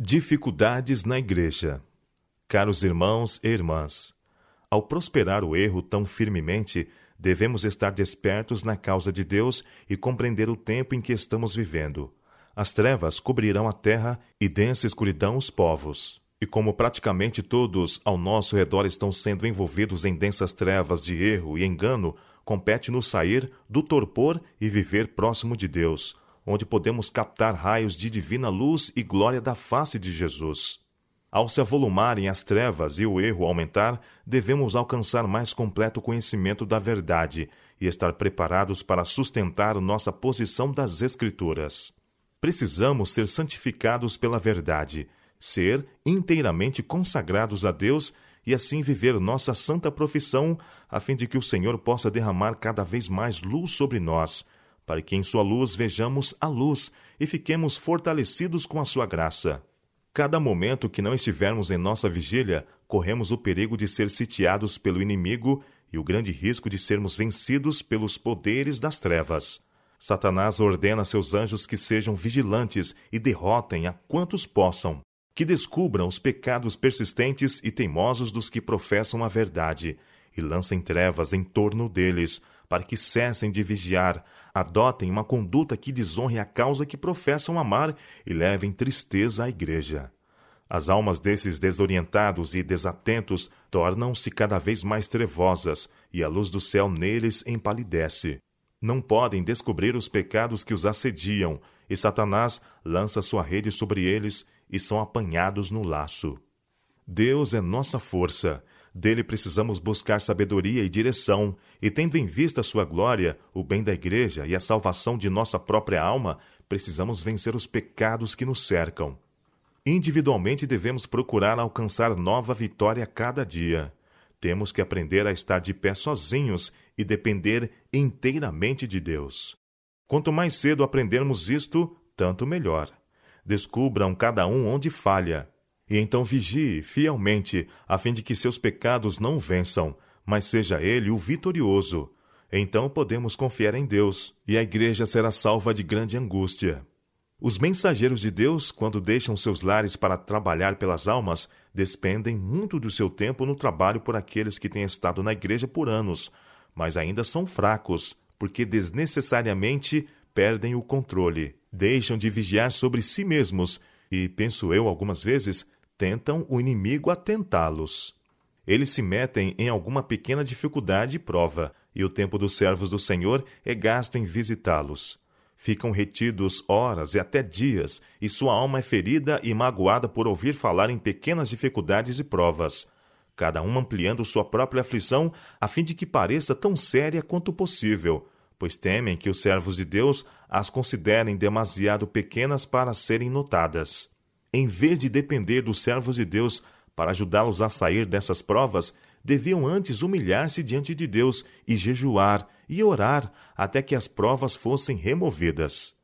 Dificuldades na Igreja. Caros irmãos e irmãs, ao prosperar o erro tão firmemente, devemos estar despertos na causa de Deus e compreender o tempo em que estamos vivendo. As trevas cobrirão a terra e densa escuridão os povos. E como praticamente todos ao nosso redor estão sendo envolvidos em densas trevas de erro e engano, compete-nos sair do torpor e viver próximo de Deus onde podemos captar raios de divina luz e glória da face de Jesus. Ao se avolumarem as trevas e o erro aumentar, devemos alcançar mais completo conhecimento da verdade e estar preparados para sustentar nossa posição das Escrituras. Precisamos ser santificados pela verdade, ser inteiramente consagrados a Deus e assim viver nossa santa profissão, a fim de que o Senhor possa derramar cada vez mais luz sobre nós para que em sua luz vejamos a luz e fiquemos fortalecidos com a sua graça. Cada momento que não estivermos em nossa vigília, corremos o perigo de ser sitiados pelo inimigo e o grande risco de sermos vencidos pelos poderes das trevas. Satanás ordena a seus anjos que sejam vigilantes e derrotem a quantos possam, que descubram os pecados persistentes e teimosos dos que professam a verdade, e lancem trevas em torno deles, para que cessem de vigiar, adotem uma conduta que desonre a causa que professam amar e levem tristeza à igreja. As almas desses desorientados e desatentos tornam-se cada vez mais trevosas e a luz do céu neles empalidece. Não podem descobrir os pecados que os assediam, e Satanás lança sua rede sobre eles e são apanhados no laço. Deus é nossa força dele precisamos buscar sabedoria e direção, e tendo em vista sua glória, o bem da igreja e a salvação de nossa própria alma, precisamos vencer os pecados que nos cercam. Individualmente devemos procurar alcançar nova vitória cada dia. Temos que aprender a estar de pé sozinhos e depender inteiramente de Deus. Quanto mais cedo aprendermos isto, tanto melhor. Descubram cada um onde falha e então vigie fielmente, a fim de que seus pecados não vençam, mas seja ele o vitorioso. Então podemos confiar em Deus, e a igreja será salva de grande angústia. Os mensageiros de Deus, quando deixam seus lares para trabalhar pelas almas, despendem muito do seu tempo no trabalho por aqueles que têm estado na igreja por anos, mas ainda são fracos, porque desnecessariamente perdem o controle, deixam de vigiar sobre si mesmos e, penso eu algumas vezes, tentam o inimigo atentá-los. Eles se metem em alguma pequena dificuldade e prova, e o tempo dos servos do Senhor é gasto em visitá-los. Ficam retidos horas e até dias, e sua alma é ferida e magoada por ouvir falar em pequenas dificuldades e provas, cada um ampliando sua própria aflição a fim de que pareça tão séria quanto possível, pois temem que os servos de Deus as considerem demasiado pequenas para serem notadas em vez de depender dos servos de Deus para ajudá-los a sair dessas provas, deviam antes humilhar-se diante de Deus e jejuar e orar até que as provas fossem removidas.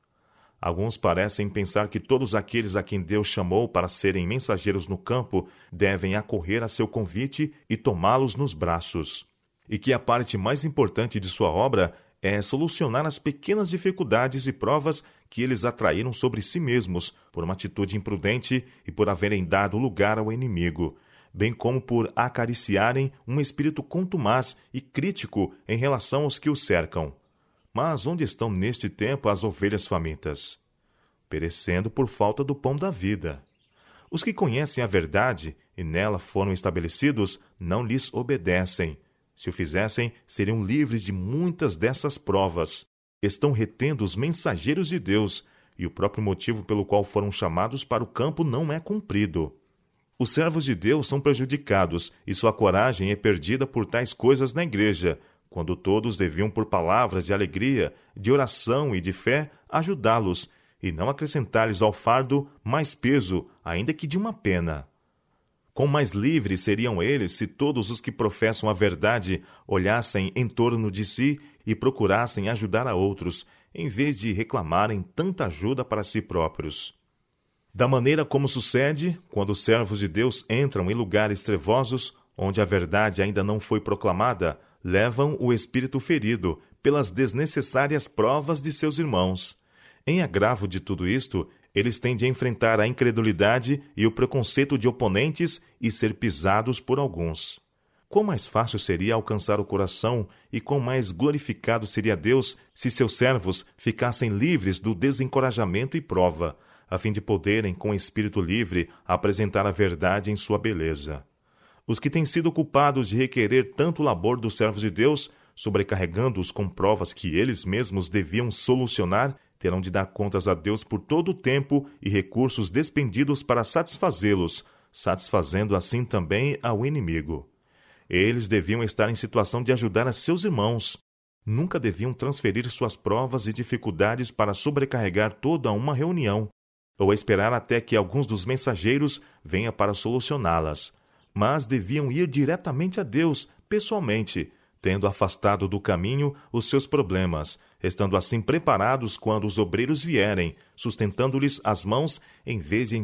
Alguns parecem pensar que todos aqueles a quem Deus chamou para serem mensageiros no campo devem acorrer a seu convite e tomá-los nos braços, e que a parte mais importante de sua obra é solucionar as pequenas dificuldades e provas que eles atraíram sobre si mesmos por uma atitude imprudente e por haverem dado lugar ao inimigo, bem como por acariciarem um espírito contumaz e crítico em relação aos que o cercam. Mas onde estão neste tempo as ovelhas famintas? Perecendo por falta do pão da vida. Os que conhecem a verdade e nela foram estabelecidos não lhes obedecem se o fizessem, seriam livres de muitas dessas provas. Estão retendo os mensageiros de Deus, e o próprio motivo pelo qual foram chamados para o campo não é cumprido. Os servos de Deus são prejudicados e sua coragem é perdida por tais coisas na igreja, quando todos deviam, por palavras de alegria, de oração e de fé, ajudá-los, e não acrescentar-lhes ao fardo mais peso, ainda que de uma pena. Quão mais livres seriam eles se todos os que professam a verdade olhassem em torno de si e procurassem ajudar a outros, em vez de reclamarem tanta ajuda para si próprios. Da maneira como sucede quando os servos de Deus entram em lugares trevosos, onde a verdade ainda não foi proclamada, levam o espírito ferido pelas desnecessárias provas de seus irmãos. Em agravo de tudo isto, eles têm de enfrentar a incredulidade e o preconceito de oponentes e ser pisados por alguns. Quão mais fácil seria alcançar o coração e quão mais glorificado seria Deus se seus servos ficassem livres do desencorajamento e prova, a fim de poderem, com espírito livre, apresentar a verdade em sua beleza. Os que têm sido culpados de requerer tanto labor dos servos de Deus, sobrecarregando-os com provas que eles mesmos deviam solucionar, terão de dar contas a Deus por todo o tempo e recursos despendidos para satisfazê-los, satisfazendo assim também ao inimigo. Eles deviam estar em situação de ajudar a seus irmãos. Nunca deviam transferir suas provas e dificuldades para sobrecarregar toda uma reunião, ou esperar até que alguns dos mensageiros venham para solucioná-las. Mas deviam ir diretamente a Deus, pessoalmente, tendo afastado do caminho os seus problemas, estando assim preparados quando os obreiros vierem, sustentando-lhes as mãos em vez de